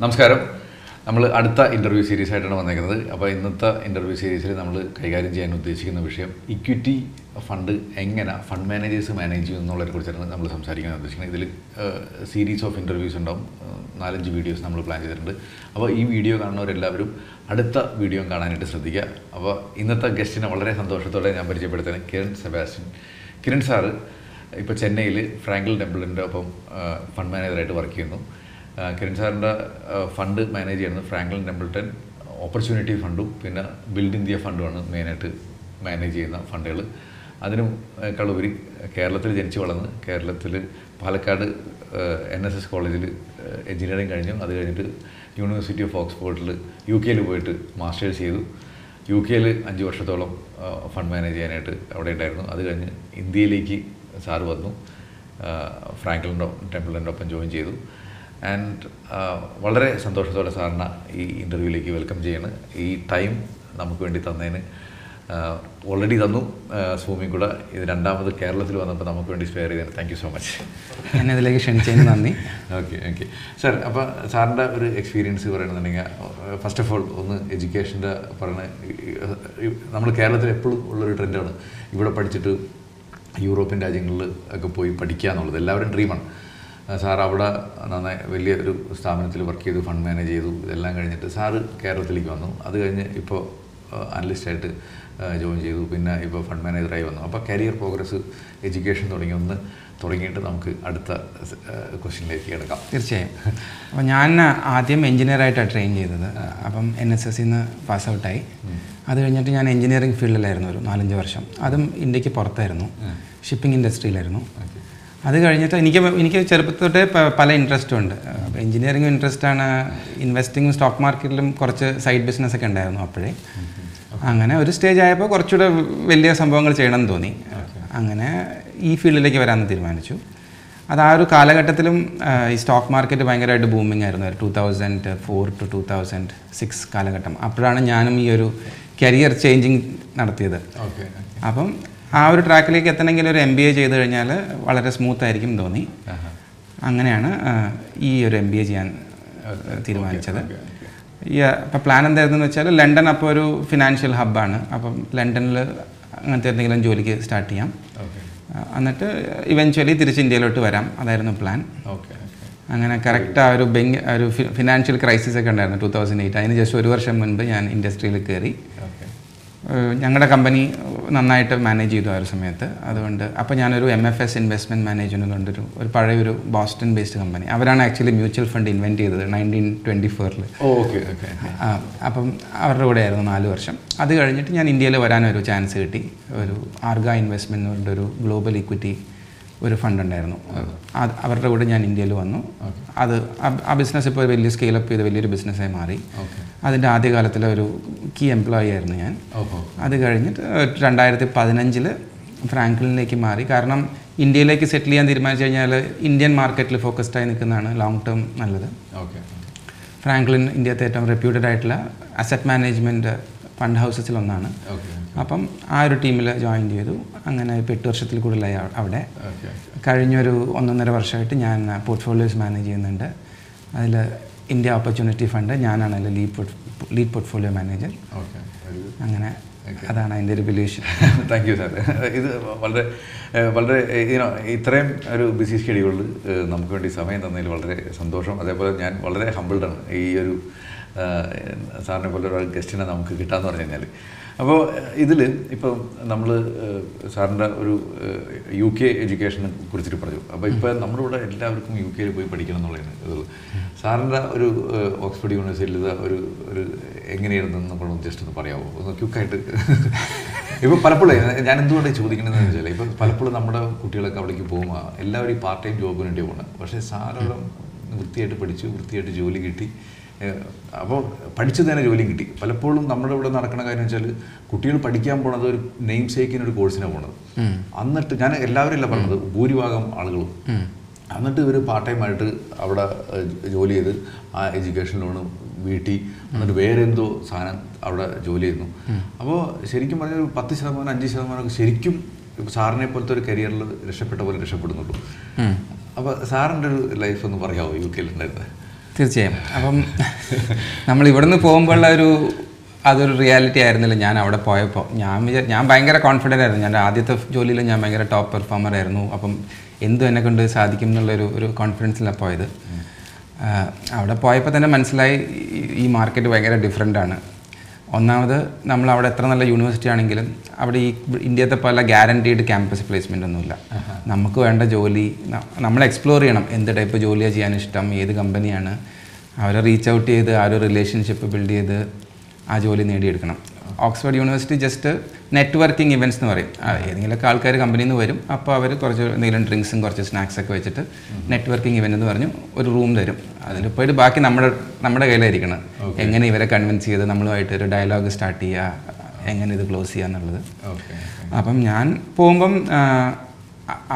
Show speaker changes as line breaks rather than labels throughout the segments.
നമസ്കാരം. നമ്മൾ അടുത്ത ഇന്റർവ്യൂ സീരീസ് ആയിട്ടാണ് വന്നേക്കുന്നത്. അപ്പോൾ ഇന്നത്തെ ഇന്റർവ്യൂ സീരീസിൽ നമ്മൾ കൈകാര്യം ചെയ്യാൻ ഉദ്ദേശിക്കുന്ന വിഷയം ഇക്വിറ്റി ഫണ്ട് എങ്ങനെ ഫണ്ട് മാനേജേഴ്സ് മാനേജ് ചെയ്യും എന്നുള്ളതിനെ കുറിച്ചാണ് നമ്മൾ സംസാരിക്കാൻ ഉദ്ദേശിക്കുന്നത്. ഇതിൽ സീരീസ് ഓഫ് ഇന്റർവ്യൂസ് ഉണ്ടാവും. നാലഞ്ച് വീഡിയോസ് നമ്മൾ പ്ലാൻ ചെയ്തിട്ടുണ്ട്. അപ്പോൾ ഈ വീഡിയോ കാണുന്നവരെല്ലാവരും അടുത്ത വീഡിയോ കാണാനായിട്ട് ശ്രദ്ധിക്കുക. അപ്പോൾ ഇന്നത്തെ ഗസ്റ്റിനെ വളരെ സന്തോഷത്തോടെ ഞാൻ പരിചയപ്പെടുത്തുന്നത് കിരൺ സെബാസ്റ്റ്യൻ. കിരൺ സാറ് ഇപ്പോൾ ചെന്നൈയിൽ ഫ്രാങ്കിൾ ടെമ്പിളിന്റെ ഒപ്പം ഫണ്ട് മാനേജറായിട്ട് വർക്ക് ചെയ്യുന്നു. കിരൺ സാറിന്റെ ഫണ്ട് മാനേജ് ചെയ്യുന്നത് ഫ്രാങ്ക്ലിൻ ടെമ്പിൾട്ടൺ ഓപ്പർച്യൂണിറ്റി ഫണ്ടും പിന്നെ ബിൽഡ് ഇന്ത്യ ഫണ്ടുമാണ് മെയിനായിട്ട് മാനേജ് ചെയ്യുന്ന ഫണ്ടുകൾ. അതിനും കളുപരി കേരളത്തിൽ ജനിച്ചു വളർന്ന് കേരളത്തിൽ പാലക്കാട് എൻ എസ് എസ് കോളേജിൽ എഞ്ചിനീയറിംഗ് കഴിഞ്ഞു. അത് കഴിഞ്ഞിട്ട് യൂണിവേഴ്സിറ്റി ഓഫ് ഓക്സ്ഫോർഡിൽ യു കെയിൽ പോയിട്ട് മാസ്റ്റേഴ്സ് ചെയ്തു. യു കെയിൽ അഞ്ച് വർഷത്തോളം ഫണ്ട് മാനേജ് ചെയ്യാനായിട്ട് അവിടെ ഉണ്ടായിരുന്നു. അത് കഴിഞ്ഞ് ഇന്ത്യയിലേക്ക് സാറ് വന്നു. ഫ്രാങ്ക്ലിന്റെ ടെമ്പിളിന്റെ ഒപ്പം ജോയിൻ ചെയ്തു. ആൻഡ് വളരെ സന്തോഷത്തോടെ സാറിന് ഈ ഇന്റർവ്യൂവിലേക്ക് വെൽക്കം ചെയ്യാണ്. ഈ ടൈം നമുക്ക് വേണ്ടി തന്നതിന് ഓൾറെഡി തന്നു. സൂമിയും കൂടെ ഇത് രണ്ടാമത് കേരളത്തിൽ വന്നപ്പോൾ നമുക്ക് വേണ്ടി സ്പെയർ ചെയ്തതിന് താങ്ക് യു സോ മച്ച്
എന്നെ ഇതിലേക്ക് ക്ഷണിച്ചതിന് നന്ദി.
ഓക്കെ ഓക്കെ സാർ അപ്പോൾ സാറിന്റെ ഒരു എക്സ്പീരിയൻസ് പറയണമെന്നുണ്ടെങ്കിൽ ഫസ്റ്റ് ഓഫ് ഓൾ ഒന്ന് എഡ്യൂക്കേഷന്റെ പറയുന്ന നമ്മൾ കേരളത്തിൽ എപ്പോഴും ഉള്ളൊരു ട്രെൻഡാണ് ഇവിടെ പഠിച്ചിട്ട് യൂറോപ്യൻ രാജ്യങ്ങളിൽ ഒക്കെ പോയി പഠിക്കുക എന്നുള്ളത് എല്ലാവരും ഡ്രീമാണ് സാർ അവിടെ നന്നായി വലിയ ഒരു സ്ഥാപനത്തിൽ വർക്ക് ചെയ്തു ഫണ്ട് മാനേജ് ചെയ്തു ഇതെല്ലാം കഴിഞ്ഞിട്ട് സാറ് കേരളത്തിലേക്ക് വന്നു. അത് കഴിഞ്ഞ് ഇപ്പോൾ അനലിസ്റ്റായിട്ട് ജോയിൻ ചെയ്തു. പിന്നെ ഇപ്പോൾ ഫണ്ട് മാനേജറായി വന്നു. അപ്പോൾ കരിയർ പ്രോഗ്രസ് എഡ്യൂക്കേഷൻ തുടങ്ങി ഒന്ന് തുടങ്ങിയിട്ട് നമുക്ക് അടുത്ത ക്വസ്റ്റ്യനിലേക്ക് കിടക്കാം.
തീർച്ചയായും. അപ്പോൾ ഞാൻ ആദ്യം എഞ്ചിനീയറായിട്ടാണ് ട്രെയിൻ ചെയ്തത്. അപ്പം എൻ എസ് എസ് ഇന്ന് പാസ് ഔട്ടായി അത് കഴിഞ്ഞിട്ട് ഞാൻ എഞ്ചിനീയറിംഗ് ഫീൽഡിലായിരുന്നു ഒരു നാലഞ്ച് വർഷം. അതും ഇന്ത്യയ്ക്ക് പുറത്തായിരുന്നു. ഷിപ്പിംഗ് ഇൻഡസ്ട്രിയിലായിരുന്നു അത് കഴിഞ്ഞിട്ട് എനിക്ക് എനിക്ക് ചെറുപ്പത്തിൽ തൊട്ടേ പല ഇൻട്രസ്റ്റും ഉണ്ട്. എഞ്ചിനീയറിംഗ് ഇൻട്രസ്റ്റ് ആണ്. ഇൻവെസ്റ്റിംഗും സ്റ്റോക്ക് മാർക്കറ്റിലും കുറച്ച് സൈഡ് ബിസിനസ് ഒക്കെ ഉണ്ടായിരുന്നു അപ്പോഴേ. അങ്ങനെ ഒരു സ്റ്റേജ് ആയപ്പോൾ കുറച്ചുകൂടെ വലിയ സംഭവങ്ങൾ ചെയ്യണം എന്ന് തോന്നി. അങ്ങനെ ഈ ഫീൽഡിലേക്ക് വരാമെന്ന് തീരുമാനിച്ചു. അത് ആ ഒരു കാലഘട്ടത്തിലും ഈ സ്റ്റോക്ക് മാർക്കറ്റ് ഭയങ്കരമായിട്ട് ബൂമിംഗ് ആയിരുന്നു. Two thousand four to two thousand six കാലഘട്ടം. അപ്പോഴാണ് ഞാനും ഈ ഒരു കരിയർ ചേഞ്ചിങ് നടത്തിയത്. അപ്പം ആ ഒരു ട്രാക്കിലേക്ക് എത്തണമെങ്കിൽ ഒരു എം ബി എ ചെയ്ത് കഴിഞ്ഞാൽ വളരെ സ്മൂത്ത് ആയിരിക്കും തോന്നി. അങ്ങനെയാണ് ഈ ഒരു എം ബി എ ചെയ്യാൻ തീരുമാനിച്ചത്. ഈ അപ്പം പ്ലാൻ എന്തായിരുന്നു വെച്ചാൽ ലണ്ടൻ അപ്പോൾ ഒരു ഫിനാൻഷ്യൽ ഹബ്ബാണ് അപ്പം ലണ്ടനിൽ അങ്ങനത്തെ എന്തെങ്കിലും ജോലിക്ക് സ്റ്റാർട്ട് ചെയ്യാം. എന്നിട്ട് ഇവൻച്വലി തിരിച്ച് ഇന്ത്യയിലോട്ട് വരാം. അതായിരുന്നു പ്ലാൻ അങ്ങനെ കറക്റ്റ് ആ ഒരു ബെങ് ഒരു ഫിനാൻഷ്യൽ ക്രൈസിസ് ഒക്കെ ഉണ്ടായിരുന്നു ടൂ തൗസൻഡ് എയ്റ്റ് അതിന് ജസ്റ്റ് ഒരു വർഷം മുൻപ് ഞാൻ ഇൻഡസ്ട്രിയിൽ കയറി ഞങ്ങളുടെ കമ്പനി നന്നായിട്ട് മാനേജ് ചെയ്തു ആ ഒരു സമയത്ത്. അതുകൊണ്ട് അപ്പോൾ ഞാനൊരു M F S investment management കൊണ്ടൊരു ഒരു പഴയൊരു ബോസ്റ്റൺ ബേസ്ഡ് കമ്പനി അവരാണ് ആക്ച്വലി മ്യൂച്വൽ ഫണ്ട് ഇൻവെന്റ് ചെയ്തത് നയന്റീൻ ട്വന്റി ഫോറിൽ
ഓക്കെ ഓക്കെ
അപ്പം അവരുടെ കൂടെ ആയിരുന്നു നാല് വർഷം. അത് കഴിഞ്ഞിട്ട് ഞാൻ ഇന്ത്യയിൽ വരാനൊരു ചാൻസ് കിട്ടി. ഒരു ആർഗ ഇൻവെസ്റ്റ്മെന്റ് കൊണ്ടൊരു ഒരു ഗ്ലോബൽ ഇക്വിറ്റി ഒരു ഫണ്ട് ഉണ്ടായിരുന്നു. അത് അവരുടെ കൂടെ ഞാൻ ഇന്ത്യയിൽ വന്നു. അത് ആ- ബിസിനസ് ഇപ്പോൾ വലിയ സ്കെയിലപ്പ് ചെയ്ത് വലിയൊരു ബിസിനസ്സായി മാറി. അതിന്റെ ആദ്യകാലത്തിലെ ഒരു കീ എംപ്ലോയി ആയിരുന്നു ഞാൻ. അത് കഴിഞ്ഞിട്ട് രണ്ടായിരത്തി പതിനഞ്ചിൽ ഫ്രാങ്ക്ലിനിലേക്ക് മാറി. കാരണം ഇന്ത്യയിലേക്ക് സെറ്റിൽ ചെയ്യാൻ തീരുമാനിച്ചു കഴിഞ്ഞാൽ ഇന്ത്യൻ മാർക്കറ്റിൽ ഫോക്കസ്ഡായി നിൽക്കുന്നതാണ് ലോങ് ടേം നല്ലത്. ഫ്രാങ്ക്ലിൻ ഇന്ത്യത്തെ ഏറ്റവും റെപ്യൂട്ടഡ് ആയിട്ടുള്ള അസറ്റ് മാനേജ്മെന്റ് ഫണ്ട്
ഹൗസസിലൊന്നാണ്.
അപ്പം ആ ഒരു ടീമിൽ ജോയിൻ ചെയ്തു. അങ്ങനെ ഇപ്പോൾ എട്ട് വർഷത്തിൽ കൂടുതലായി അവ- അവിടെ. കഴിഞ്ഞൊരു ഒന്നൊന്നര വർഷമായിട്ട് ഞാൻ പോർട്ട്ഫോളിയോസ് മാനേജ് ചെയ്യുന്നുണ്ട്. അതിൽ ഇന്ത്യ ഓപ്പർച്യൂണിറ്റി ഫണ്ട് ഞാനാണ് അതിൽ ലീഡ് ലീഡ് പോർട്ട്ഫോളിയോ മാനേജർ. അങ്ങനെ അതാണ് അതിന്റെ ഒരു ബിലീഷ്
താങ്ക് യു സാർ ഇത് വളരെ വളരെ ഇതിനോ ഇത്രയും ഒരു ബിസി ഷെഡ്യൂളിൽ നമുക്ക് വേണ്ടി സമയം തന്നതിൽ വളരെ സന്തോഷം. അതേപോലെ ഞാൻ വളരെ ഹമ്പിൾഡാണ് ഈ ഒരു സാറിനെ പോലെ ഒരു ഗസ്റ്റിനെ നമുക്ക് കിട്ടാമെന്ന് പറഞ്ഞു കഴിഞ്ഞാൽ അപ്പോൾ ഇതിൽ ഇപ്പം നമ്മൾ സാറിന്റെ ഒരു യു കെ എഡ്യൂക്കേഷനെ കുറിച്ചിട്ട് പറഞ്ഞു. അപ്പോൾ ഇപ്പോൾ നമ്മുടെ ഇവിടെ എല്ലാവർക്കും യു കെയിൽ പോയി പഠിക്കണം എന്നുള്ളതാണ് ഇത് സാറിന്റെ ഒരു ഓക്സ്ഫോർഡ് യൂണിവേഴ്സിറ്റിയിലെ ഒരു ഒരു എങ്ങനെയായിരുന്നു നമ്മൾ ജസ്റ്റ് ഒന്ന് പറയാമോ ഒന്ന് ക്യുക്കായിട്ട് ഇപ്പോൾ പലപ്പോഴും ഞാൻ എന്തുകൊണ്ടാണ് ചോദിക്കണമെന്ന് വെച്ചാൽ ഇപ്പോൾ പലപ്പോഴും നമ്മുടെ കുട്ടികളൊക്കെ അവിടേക്ക് പോകുമ്പോൾ എല്ലാവരും പാർട്ട് ടൈം ജോബിന് വേണ്ടി പോകണം പക്ഷേ സാറവിടെ വൃത്തിയായിട്ട് പഠിച്ചു വൃത്തിയായിട്ട് ജോലി കിട്ടി. അപ്പോൾ പഠിച്ചത് തന്നെ ജോലിയും കിട്ടി. പലപ്പോഴും നമ്മുടെ ഇവിടെ നടക്കുന്ന കാര്യം വെച്ചാൽ കുട്ടികൾ പഠിക്കാൻ പോണത് ഒരു നെയിം സേക്കിന് ഒരു കോഴ്സിനാണ് പോണത്. എന്നിട്ട് ഞാൻ എല്ലാവരും അല്ല പറഞ്ഞത് ഭൂരിഭാഗം ആളുകളും. എന്നിട്ട് ഇവർ പാർട്ട് ടൈം ആയിട്ട് അവിടെ ജോലി ചെയ്ത് ആ എഡ്യൂക്കേഷൻ ലോണ് വീട്ടി. എന്നിട്ട് വേറെ എന്തോ സാധനം അവിടെ ജോലി ചെയ്യുന്നു. അപ്പോൾ ശരിക്കും പറഞ്ഞാൽ ഒരു പത്ത് ശതമാനം അഞ്ച് ശതമാനമൊക്കെ ശരിക്കും ഇപ്പോൾ സാറിനെ പോലത്തെ ഒരു കരിയറിൽ രക്ഷപ്പെട്ട പോലെ രക്ഷപ്പെടുന്നുള്ളൂ. അപ്പോൾ സാറിന്റെ ഒരു ലൈഫ് ഒന്ന് പറയാമോ യു കെയിൽ ഉണ്ടായിരുന്നത്
തീർച്ചയായും. അപ്പം നമ്മൾ ഇവിടുന്ന് പോകുമ്പോഴുള്ള ഒരു അതൊരു റിയാലിറ്റി ആയിരുന്നില്ല ഞാൻ അവിടെ പോയപ്പോൾ. ഞാൻ ഞാൻ ഭയങ്കര കോൺഫിഡന്റ് ആയിരുന്നു. ഞാൻ ആദ്യത്തെ ജോലിയിൽ ഞാൻ ഭയങ്കര ടോപ്പ് പെർഫോമർ ആയിരുന്നു. അപ്പം എന്തും എന്നെ കൊണ്ട് സാധിക്കും എന്നുള്ളൊരു ഒരു കോൺഫിഡൻസിലാണ് പോയത്. അവിടെ പോയപ്പോൾ തന്നെ മനസ്സിലായി ഈ- ഈ മാർക്കറ്റ് ഭയങ്കര ഡിഫറെന്റ് ആണ്. ഒന്നാമത് നമ്മൾ അവിടെ എത്ര നല്ല യൂണിവേഴ്സിറ്റി ആണെങ്കിലും അവിടെ ഈ ഇന്ത്യത്തെ പല ഗ്യാരണ്ടീഡ് ക്യാമ്പസ് പ്ലേസ്മെന്റ് ഒന്നുമില്ല. നമുക്ക് വേണ്ട ജോലി നമ്മൾ എക്സ്പ്ലോർ ചെയ്യണം. എന്ത് ടൈപ്പ് ജോലിയാണ് ചെയ്യാൻ ഇഷ്ടം ഏത് കമ്പനിയാണ് അവരെ റീച്ച് ഔട്ട് ചെയ്ത് ആ ഒരു റിലേഷൻഷിപ്പ് ബിൽഡ് ചെയ്ത് ആ ജോലി നേടിയെടുക്കണം. Oxford university just networking events എന്ന് പറയും. ഏതെങ്കിലുമൊക്കെ ആൾക്കാർ കമ്പനിയിൽ നിന്ന് വരും. അപ്പോൾ അവർ കുറച്ച് എന്തെങ്കിലും ഡ്രിങ്ക്സും കുറച്ച് സ്നാക്സ് ഒക്കെ വെച്ചിട്ട് നെറ്റ്വർക്കിംഗ് ഇവന്റ് എന്ന് പറഞ്ഞു ഒരു റൂം തരും. അതിൽ പോയിട്ട് ബാക്കി നമ്മുടെ നമ്മുടെ കയ്യിലായിരിക്കണം. എങ്ങനെ ഇവരെ കൺവിൻസ് ചെയ്ത് നമ്മളുമായിട്ട് ഒരു ഡയലോഗ് സ്റ്റാർട്ട് ചെയ്യുക എങ്ങനെ ഇത് ക്ലോസ് ചെയ്യുക എന്നുള്ളത്. അപ്പം ഞാൻ പോകുമ്പം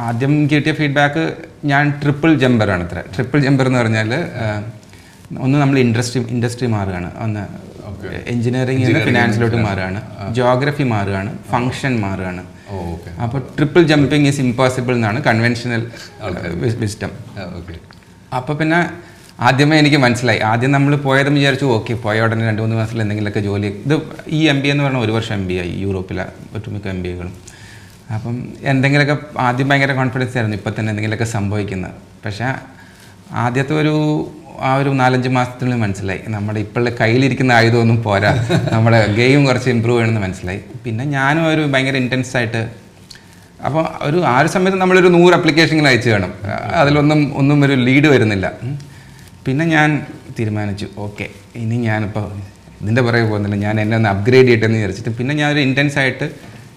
ആദ്യം കിട്ടിയ ഫീഡ്ബാക്ക് ഞാൻ ട്രിപ്പിൾ ജമ്പറാണ് ഇത്ര ട്രിപ്പിൾ ജമ്പർ എന്ന് പറഞ്ഞാൽ ഒന്ന് നമ്മൾ ഇൻഡസ്ട്രി ഇൻഡസ്ട്രി മാറുകയാണ്. ഒന്ന് എഞ്ചിനീയറിംഗിൽ നിന്ന് ഫിനാൻസിലോട്ട് മാറുകയാണ്. ജോഗ്രഫി മാറുകയാണ്. ഫങ്ഷൻ മാറുകയാണ്
അപ്പൊ
അപ്പോൾ ട്രിപ്പിൾ ജമ്പിങ് ഈസ് ഇമ്പോസിബിൾ എന്നാണ് കൺവെൻഷനൽ വിസ്റ്റം
അപ്പൊ
അപ്പോൾ പിന്നെ ആദ്യമേ എനിക്ക് മനസ്സിലായി. ആദ്യം നമ്മൾ പോയതും വിചാരിച്ചു ഓക്കെ പോയ ഉടനെ രണ്ട് മൂന്ന് മാസത്തിൽ എന്തെങ്കിലുമൊക്കെ ജോലി. ഇത് ഈ എം ബി എന്ന് പറഞ്ഞാൽ ഒരു വർഷം എം ബി ആയി യൂറോപ്പിലെ ഒട്ടുമിക്ക എം ബി എകളും അപ്പം എന്തെങ്കിലുമൊക്കെ ആദ്യം ഭയങ്കര കോൺഫിഡൻസ് ആയിരുന്നു ഇപ്പം തന്നെ എന്തെങ്കിലുമൊക്കെ സംഭവിക്കുന്നത് പക്ഷേ ആദ്യത്തെ ഒരു ആ ഒരു നാലഞ്ച് മാസത്തിനുള്ളിൽ മനസ്സിലായി. നമ്മുടെ ഇപ്പോഴുള്ള കയ്യിലിരിക്കുന്ന ആയുധമൊന്നും പോരാ. നമ്മുടെ ഗെയിം കുറച്ച് ഇമ്പ്രൂവ് ചെയ്യണമെന്ന് മനസ്സിലായി. പിന്നെ ഞാനും ഒരു ഭയങ്കര ഇന്റൻസ് ആയിട്ട് അപ്പോൾ ഒരു ആ ഒരു സമയത്ത് നമ്മളൊരു നൂറ് അപ്ലിക്കേഷനുകൾ അയച്ചു കാണും. അതിലൊന്നും ഒന്നും ഒരു ലീഡ് വരുന്നില്ല. പിന്നെ ഞാൻ തീരുമാനിച്ചു ഓക്കെ ഇനി ഞാനിപ്പോൾ ഇതിന്റെ പുറകെ പോകുന്നില്ല. ഞാൻ എന്നെ ഒന്ന് അപ്ഗ്രേഡ് ചെയ്യട്ടെ എന്ന് വിചാരിച്ചിട്ട്. പിന്നെ ഞാനൊരു ഇന്റൻസ് ആയിട്ട്